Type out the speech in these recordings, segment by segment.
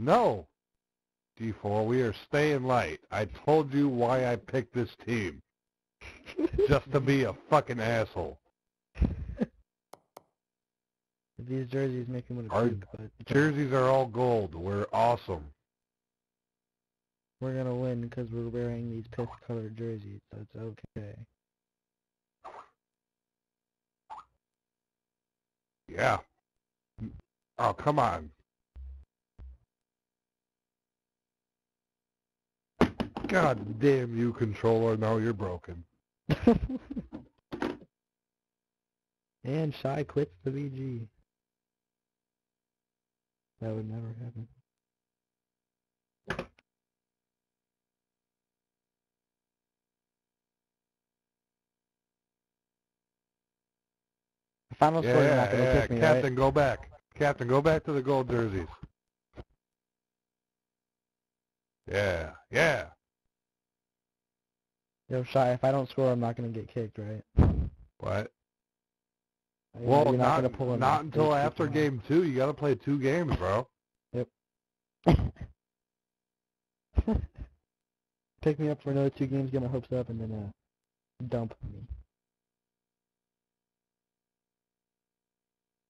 No. D4, we are staying light. I told you why I picked this team. Just to be a fucking asshole. These jerseys make him want Our but Jerseys are all gold. We're awesome. we're gonna win because we're wearing these piss-colored jerseys, so it's okay. Yeah. Oh, come on. God damn you, controller. Now you're broken. and Shy quits the VG. That would never happen. The final Yeah, score yeah, not gonna yeah. pick me, Captain, right? go back. Captain, go back to the gold jerseys. Yeah, yeah. Yo, Shy, if I don't score, I'm not gonna get kicked, right? What? You're- Well, you're not, gonna pull not until after kick game two. You got to play two games, bro. Yep. Pick me up for another two games, get my hopes up, and then uh, dump me.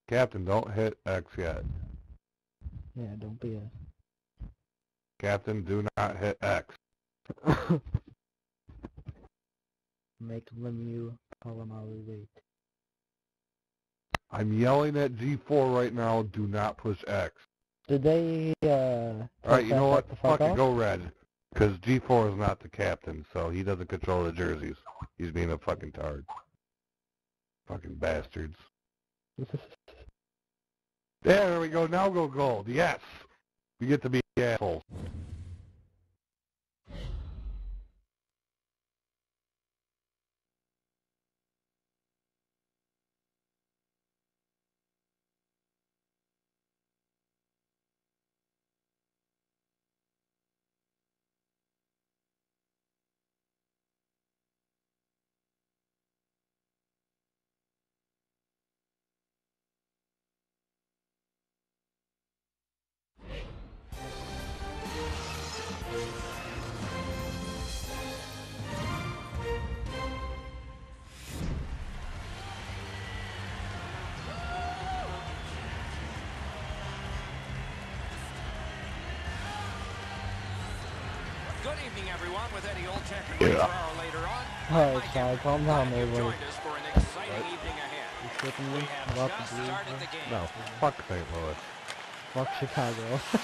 Captain, don't hit X yet. Yeah, don't be a... Captain, do not hit X. make Lemieux Palomalu wait. I'm yelling at G4 right now. Do not push X. Did they uh? All right, you know what? back the fuck Fuck it, go red. Because G4 is not the captain, so he doesn't control the jerseys. He's being a fucking tard. Fucking bastards. There we go. Now go gold. Yes. We get to be assholes. Good evening, everyone, with Eddie Olczyk and Yeah. Ray Ferraro later on. Alright, Mike calm down glad there, you've buddy. joined us for an exciting evening ahead. You tripping We me have about just the Blues? started bro? the game. No, fuck St. Louis. Fuck Chicago.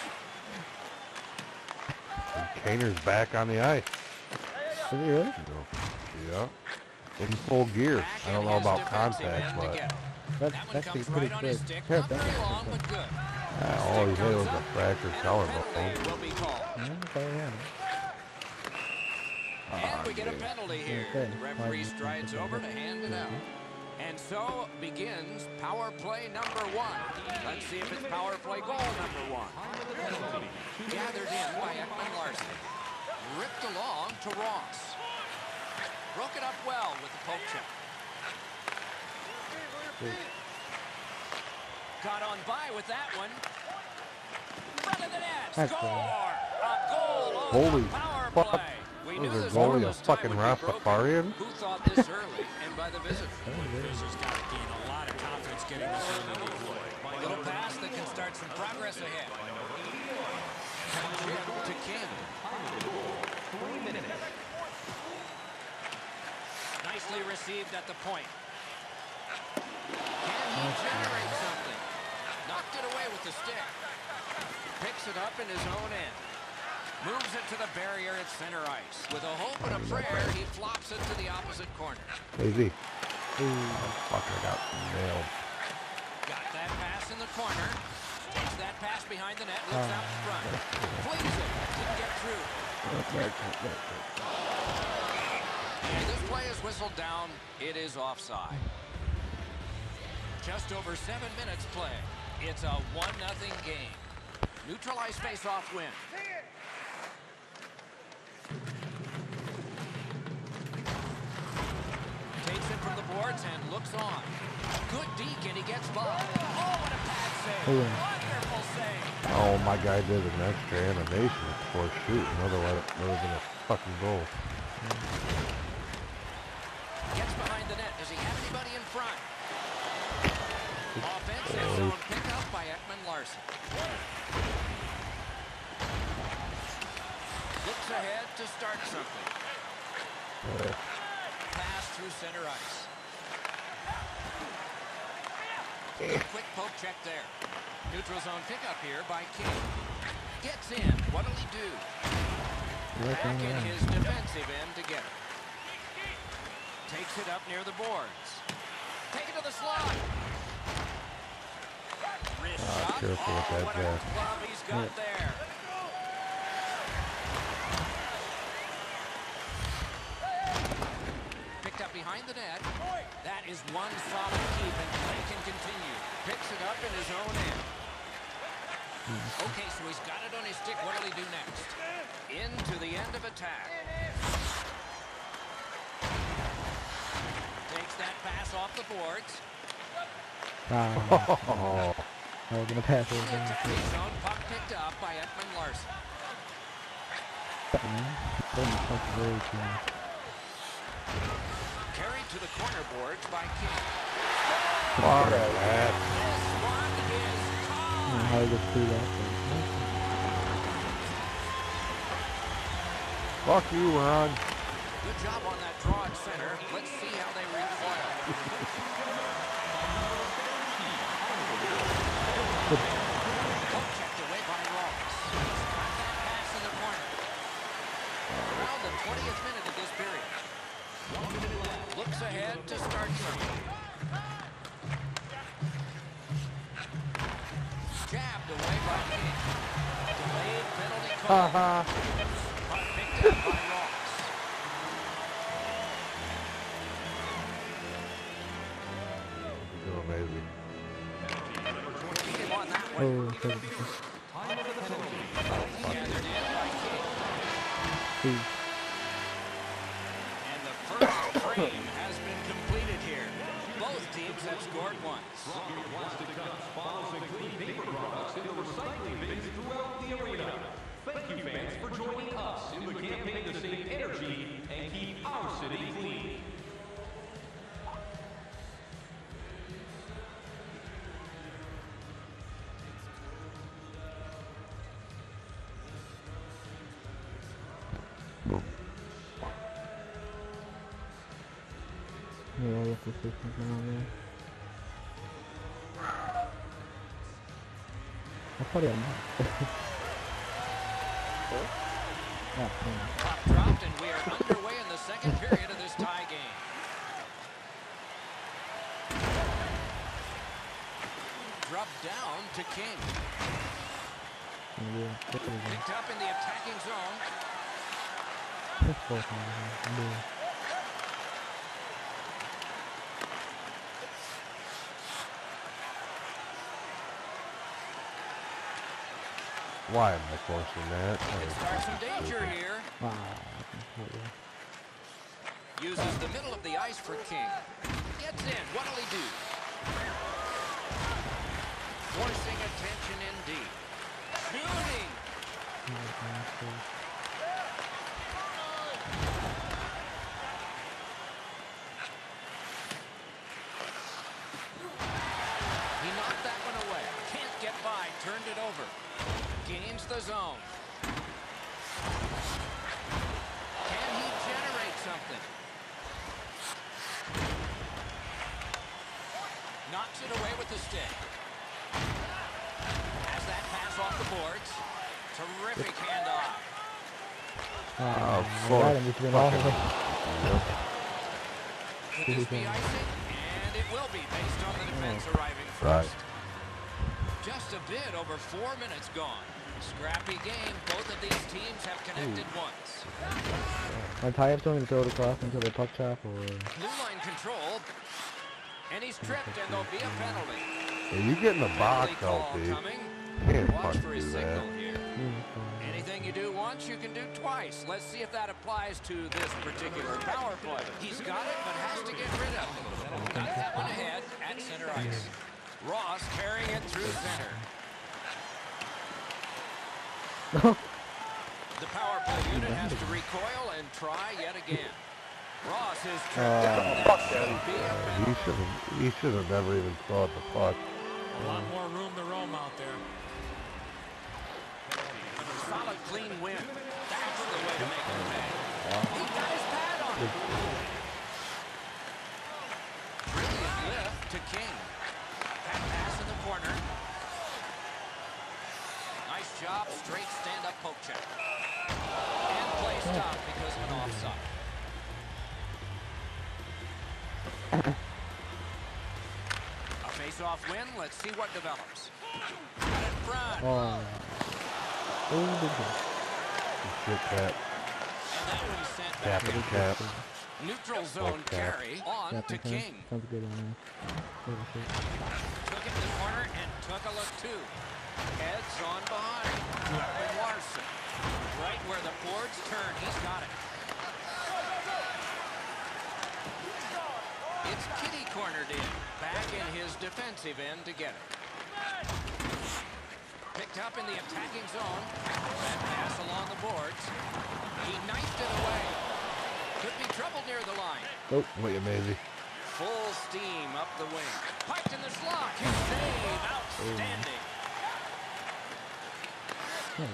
And Kaner's back on the ice. Is he really? Yeah. In full gear. I don't know about defensive contact, but again. That's That one actually comes pretty right on quick. his. Here, Not thank very you. long, but good. uh, all he hit was a fractured And a collarbone. penalty will be called. Yeah, that's all I had. And we get a uh-huh. penalty here. The referee strides over to hand it out. And so begins power play number one. Let's see if it's power play goal number one. Gathered in by Ekman Larsson. Ripped along to Ross. Broke it up well with the poke check. Got on by with that one. Front of the net. Score! A goal on Holy power fuck. play. We knew Was this there goalie a fucking would be broken. Rastafarian? Who thought this early and by the visitor? Fisher's got to gain a lot of confidence getting this early deploy. Little pass that can start some progress ahead. To Kim. Three minutes. Nicely received at the point. Can he generate something? Knocked it away with the stick. Picks it up in his own end. Moves it to the barrier at center ice. With a hope and a prayer, he flops it to the opposite corner. Easy. Ooh. Fucker got nailed. Got that pass in the corner. Takes that pass behind the net. Looks out front. Flings it. Didn't get through. And this play is whistled down. It is offside. Just over seven minutes play. It's a 1-0 game. Neutralized face-off win. Takes it from the boards and looks on. Good deke and he gets by. Oh, what a pad save. Oh. Wonderful save. Oh, my guy did an extra animation before shooting. Otherwise, it would have been a fucking goal. Gets behind the net. Does he have anybody in front? Offensive Boy. Oh. zone pickup by Ekman Larsson. Looks ahead to start something. Oh. Pass through center ice. Quick poke check there. Neutral zone pickup here by King. Gets in. What'll he do? Back in his defensive end to get it. Takes it up near the boards. Take it to the slot. Wrist Ah, shot. oh, that, what a glove he's got there. Picked up behind the net. That is one solid keep, and play can continue. Picks it up in his own end. Okay, so he's got it on his stick. What'll he do next? Into the end of attack. Takes that pass off the boards. Ah, Oh, was gonna pass it. the attacking zone, puck picked up by Ekman Larsson. Very true. Carried to the corner boards by King. fuck that. This I don't know how he gets through that. Fuck you, Ron. Good job on that draw at center. Let's see how they recoil. Poke checked away by Ross. He's got that pass in the corner. Around the 20th minute of this period. Looks ahead to start something. Jabbed away by King. Delayed penalty call. Haha. Puck picked up by Ross. You're amazing. Beat him on that one. Oh, recycling bins throughout the arena. Thank you, fans, for joining us in the campaign to save energy and keep our city clean. Yeah, I have to say something on there. I thought he had not. Ah, yeah. Puck dropped, and we are underway in the second period of this tie game. Dropped down to King. Yeah, that's what it is. Picked up in the attacking zone. That's both of them. Yeah. Why am I forcing that? That It is starts some danger stupid. here. Yeah. Uses the middle of the ice for King. Gets in. What'll he do? Forcing attention indeed. Shooting. He knocked that one away. Can't get by. Turned it over. Gains the zone. Can he generate something? Knocks it away with the stick. Has that pass off the boards. Terrific handoff. Oh, I fuck. got him just went all the way. Could this be icing? And it will be based on the oh. defense arriving Right. Just a bit over four minutes gone. Scrappy game. Both of these teams have connected once. My tie up to him to throw it across into the puck trap or Blue line control. And he's tripped, and there'll be a penalty. Yeah, you get in the box, Penalty call LT. coming. Can't Watch for his do signal that. here. Anything you do once, you can do twice. Let's see if that applies to this particular power play. He's got it, but has to get rid of it. Got that one ahead at center ice. Ross carrying it through center. The power play unit has to recoil and try yet again. Ross is Uh, tripped down. That should be a He should have. He should have never even thought the puck. A lot more room to roam out there. Solid, clean win. That's the way to make it pay. He got his pad on. Brilliant lift to King. That pass in the corner. Nice job, straight stand-up poke check. And play stopped because of an offside. A face-off win. Let's see what develops. Got it in front. Oh. It was a big. Shit cap. And that one's sent back. Captain cap. Neutral zone Like carry on to King. Sounds good on there. Took it in the corner and took a look too. Heads on behind. Larsson. Right where the boards turn. He's got it. It's Kitty cornered in. Back in his defensive end to get it. Picked up in the attacking zone. That pass along the boards. He knifed it away. Could be trouble near the line. Oh, Look a Maisie. Full steam up the wing. Piped in the slot. His save. Outstanding. Oh,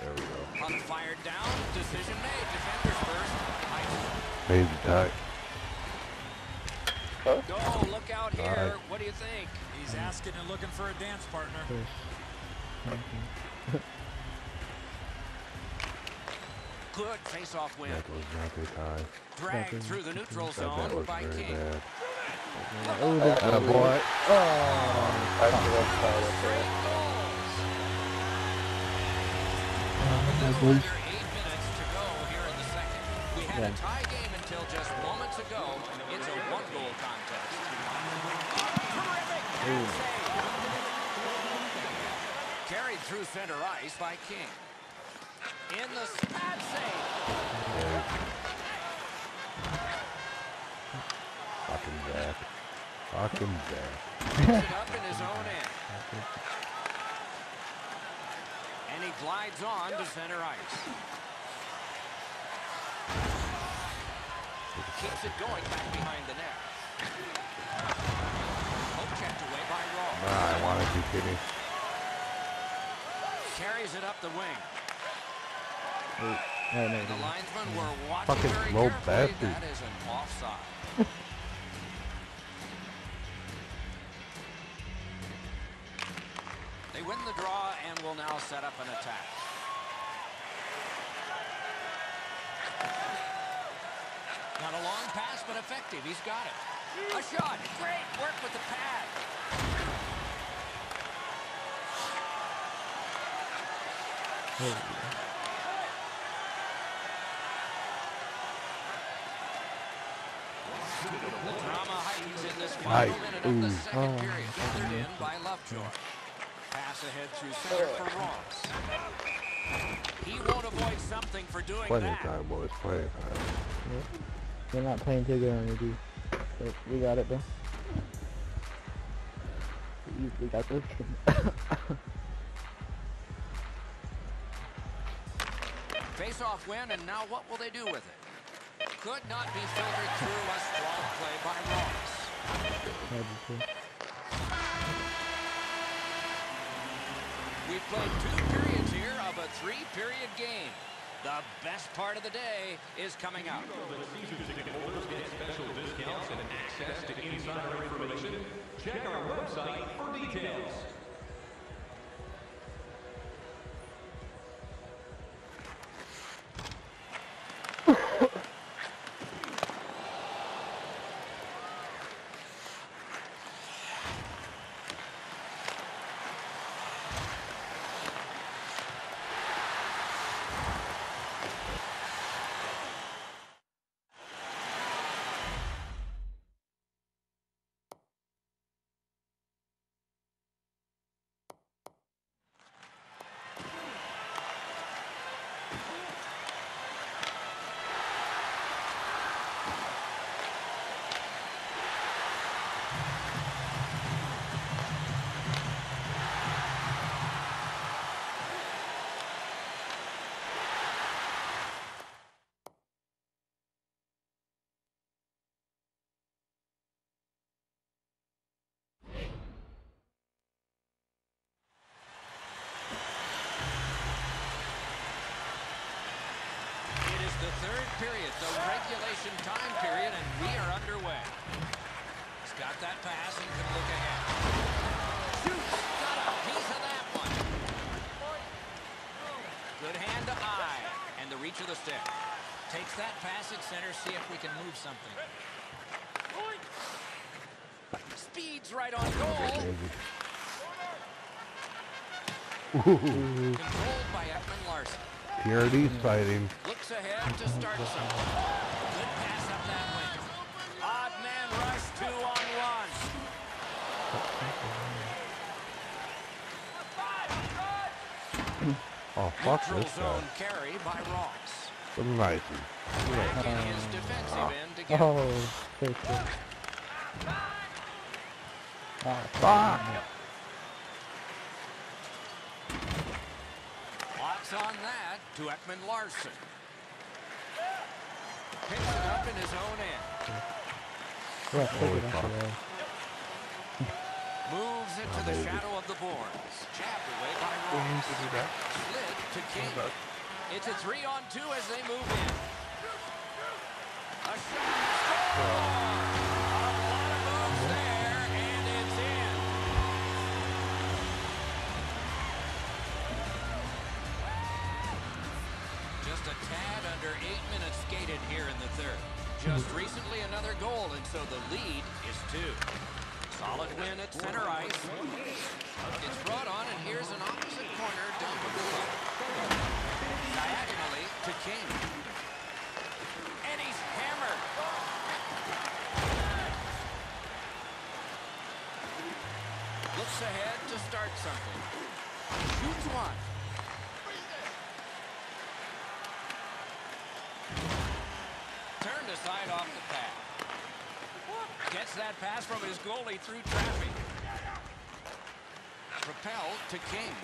there we go. Puck fired down. Decision made. Defenders first. Ice. Maisie tight. Oh, look out here. Alright. What do you think? He's asking and looking for a dance partner. Good face-off win. That was not good time. Dragged Nothing. through the neutral That, that zone was by very King. bad. Oh, big Atta boy. Straight goals. A little boys. under eight minutes to go here in the second. We had a Yeah. tie game until just moments ago. It's a one-goal contest. Save. Carried through center ice by King. In the pad save. Fucking Zach. Fucking Zach. Picks it up in his own end. And he glides on to center ice. Keeps it going back behind the net. Poke checked away by Roll. Nah, I wanted you kidding. Carries it up the wing. Oh, no, no, The no. linesmen were watching Fucking very slow carefully. bastard. That is an offside. they win the draw and will now set up an attack. Pass, effective. He's got it. A shot. Great work with the pad. The drama heightens in this final Nice. minute of the Ooh. second Oh, period. Gathered in by Lovejoy. Pass ahead through center for Ross. He won't avoid something for doing Plenty of that. time, boys. Plenty of time. They're not playing too good on your D. But we got it, bro. We, we got this. Face-off win, and now what will they do with it? Could not be filtered through a strong play by Ross. That'd be cool. We've played two periods here of a three-period game. The best part of the day is coming up. Season period, the regulation time period, and we are underway. He's got that pass and can look ahead. Shoots! Got a piece of that one. Good hand to eye, and the reach of the stick. Takes that pass at center, see if we can move something. Speeds right on goal. Controlled by Ekman Larsson. Purity sighting. Look Looks ahead to start something. Good pass up that wing. Odd man rush, two on one. Oh, fuck Neutral this guy. zone carry by Ross. Nice. Back in his defensive end Oh, face it. Ah, Fuck! Lots on that to Ekman Larsson. Picks it up in his own end. Yeah, take Holy it off fuck. the road. Moves it to oh, the baby. shadow of the boards. Jabbed away by Ross. Slid to King. It's a three on two as they move in. A shot. Score! Under eight minutes skated here in the third. Just recently another goal, and so the lead is two. Solid win at center ice. It's brought on, and here's an opposite corner down the middle. Diagonally to King. And he's hammered. Looks ahead to start something. Shoots one. Aside off the pass. Gets that pass from his goalie through traffic. Propelled to King.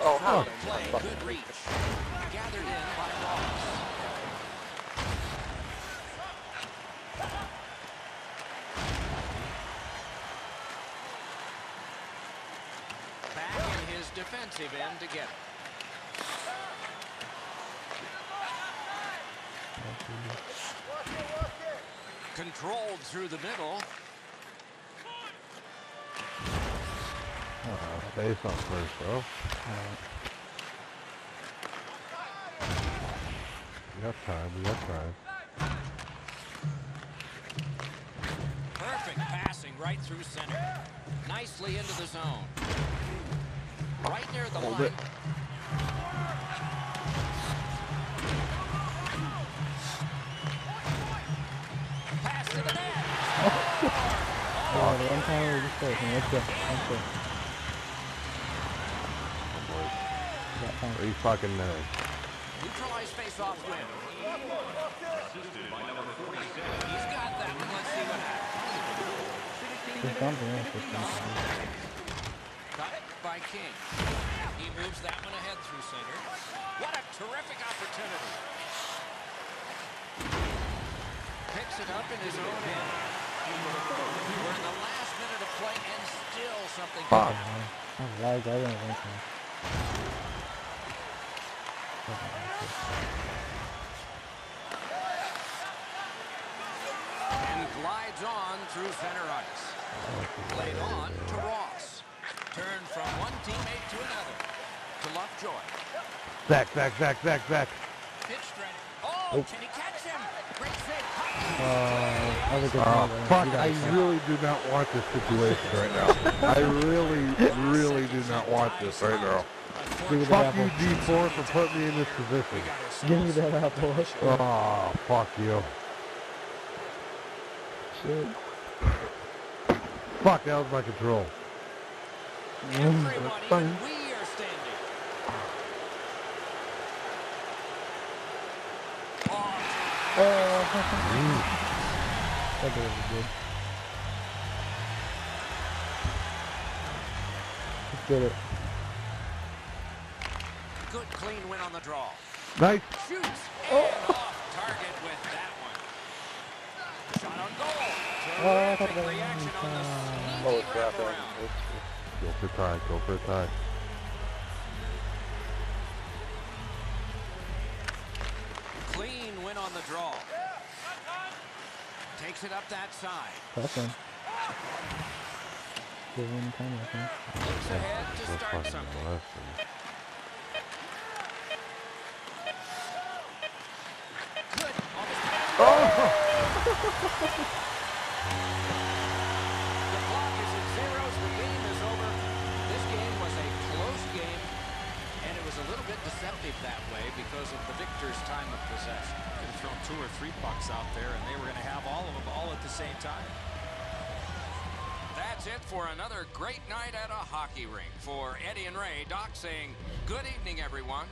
Oh, play, good reach. Gathered in by Ross. Back in his defensive end to get it. Controlled through the middle. Oh, Face on first, bro. We got time. We got time. Perfect passing right through center. Nicely into the zone. Right near the Hold line. it. Oh, the one time we just played him. Let's go. Let's go. Got time. Three fucking minutes. Neutralized face-off win. He's got that one. Let's see what happens. Else. Cut by King. He moves that one ahead through center. What a terrific opportunity. Picks it up in his own end. We're in the last minute of play and still something. Fuck. Why is that one time? and glides on through center ice. Played on to Ross. Turned from one teammate to another. To Lovejoy. Zach, Zach, Zach, Zach, Zach. Pitch straight. Oh, can he catch him? Great Uh, save. Uh, that was a good call, man. fuck, I really do not want this situation right now. I really, really do not want this right now. Give me the Fuck you, apple. D4, for putting me in this position. Give me that apple. Oh, fuck you. Shit. Fuck, that was my control. Everyone, fine. even we are standing. Oh, Oh, that was good. Let's get it. good clean win on the draw. Nice. Shoots and off target with that one. Shot on goal. Oh, I thought Terrific that was reaction on the inside. sneaky wraparound. Go for a tie, go for a tie. Takes it up that side. Tough one. Give him time, I think. Looks ahead to start something. Good. Oh! deceptive that way because of the victor's time of possession. Could have thrown two or three bucks out there, and they were going to have all of them all at the same time. That's it for another great night at a hockey rink. For Eddie and Ray, Doc saying good evening, everyone.